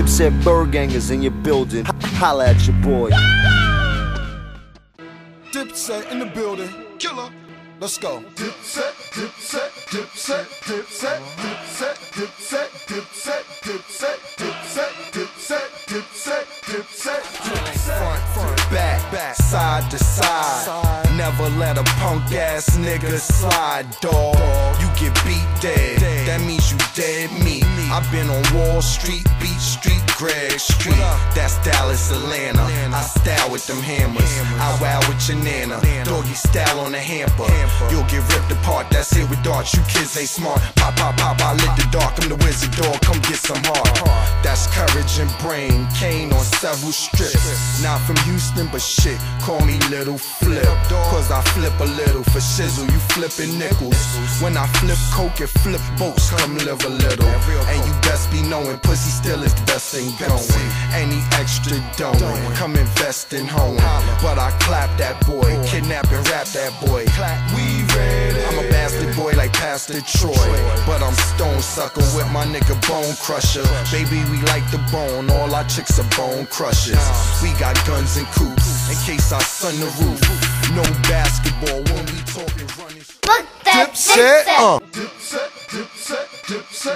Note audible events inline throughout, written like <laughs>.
Dipset Burgangers in your building. H- holla at your boy. Dipset in the building. Killer. Let's go. Dipset, dipset, dipset, dipset, dipset, dipset, dipset, dipset, dipset, dipset, dipset, dipset, dipset. Front, front, back, back, side to side. Never let a punk ass nigga slide, dog. You get beat dead, that means you dead meat. I've been on Wall Street, Beach Street, Greg Street. That's Dallas, Atlanta. I style with them hammers. I wow with your nana. Doggy style on the hamper. You'll get ripped apart, that's it with darts. You kids ain't smart. Pop, pop, pop, I lit the dark. I'm the wizard dog, come get some heart. That's courage and brain. Kane on several strips. Not from Houston, but shit, call me Lil' Flip. Cause I flip a little for shizzle. You flipping nickels. When I flip coke it flip boats, come live a little. And you best be knowing pussy still is the best thing going. Any extra dough, come invest in home. But I clap that boy, kidnap and rap that boy. We ready. I'm a bastard boy like Pastor Troy. But I'm stone sucker with my nigga Bone Crusher. Baby, we like the bone, all our chicks are bone crushers. We got guns and coops in case I sun the roof. No basketball when we talking running. Fuck that Dipset, uh. Dipset, dipset, I'm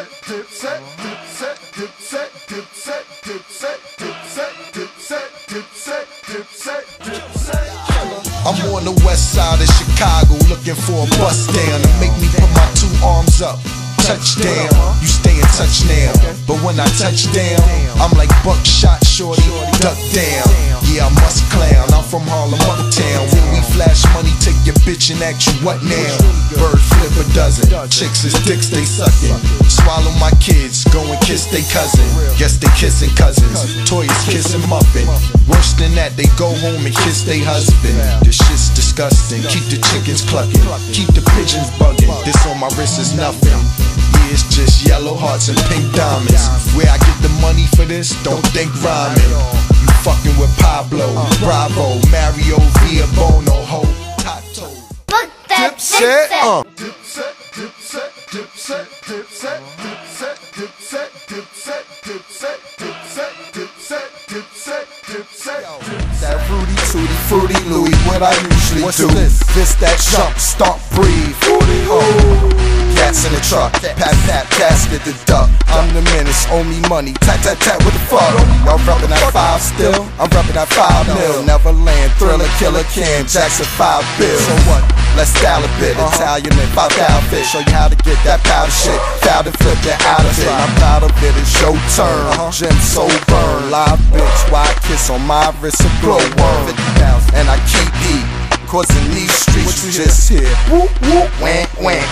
on the west side of Chicago looking for a bus down to make me put my two arms up. Touchdown, you stay in touch now. But when I touch down, I'm like buckshot shorty, duck down. Yeah, I must clown. I'm from Harlem, uptown. We flash money, take your bitch and ask you what now? Bird flip a dozen. Chicks is dicks they sucking. Swallow my kids, go and kiss they cousin. Guess they kissing cousins. Toys kissing muffin. Worse than that, they go home and kiss they husband. This shit's disgusting. Keep the chickens clucking. Keep the pigeons bugging. This on my wrist is nothing. Yeah, it's just yellow hearts and pink diamonds. Where I get the money for this, don't think rhyming. You fucking with Pablo, Bravo, Mario, Via Bono, Dipset, uh. Dipset, dipset, dipset, dipset, dipset, dipset, dipset, dipset, dipset, dipset, dipset, dipset, dipset. That fruity, tooty, fruity Louis, what I usually What's do. This? this that jump, start, breathe. Oh. Cats in the truck, pat pat, casket the duck. I'm the menace, owe me money, tat tat tat, what the fuck? Y'all reppin' that five still? I'm reppin' that five mil. Neverland, thriller, killer, Cam Jackson, five bill. So what? Let's style a bit, uh-huh. Italian and five outfit. Show you how to get that powder shit. Foul and flip it out of it. I'm proud of it, it's your turn. Uh-huh. Gem so burn, live bitch, why kiss on my wrist and a glowworm? And I keep heat. Cause in these streets you just hear whoop whoop wank wank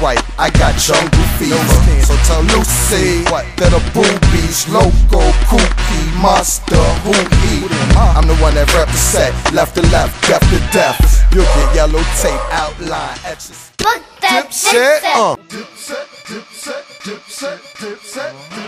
white I got jungle fever. So tell Lucy that a boobies loco kooky monster who he. I'm the one that represent left to left deaf to deaf You'll get yellow tape outline etches Fuck that Dipset, uh. Dipset, dipset, dipset, dipset, dipset, dipset,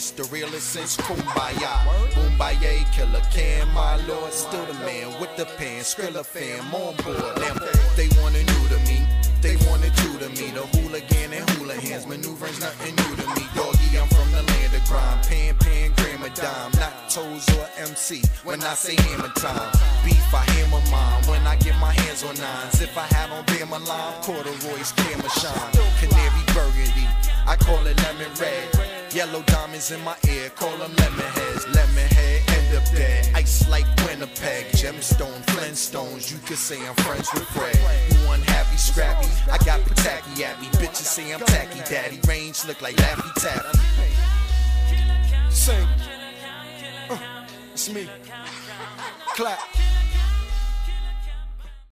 this the realest since Kumbaya. Boombaye, Killa Cam, my lord. Still the man with the pen. Skrilla fam on board. Now, they wanna new to me. They wanted do to me. The hooligan and hula hands. Maneuvering's nothing new to me. Doggy, I'm from the land of crime. Pan, pan, gram a dime. Not toes or MC. When I say hammer time. Beef, I hammer mine. When I get my hands on nines. If I had on Bama line, corduroys, camera shine. Canary burgundy. I call it lemon red. Yellow diamonds in my ear. Call them lemon heads. Lemon head, end up dead. Ice like Winnipeg. Gemstone, Flintstones. You could say I'm friends with Fred. You unhappy, scrappy. I got Pataki at me. Bitches say I'm tacky daddy. Range look like Laffy Taffy. Sing. Uh, it's me. <laughs> Clap.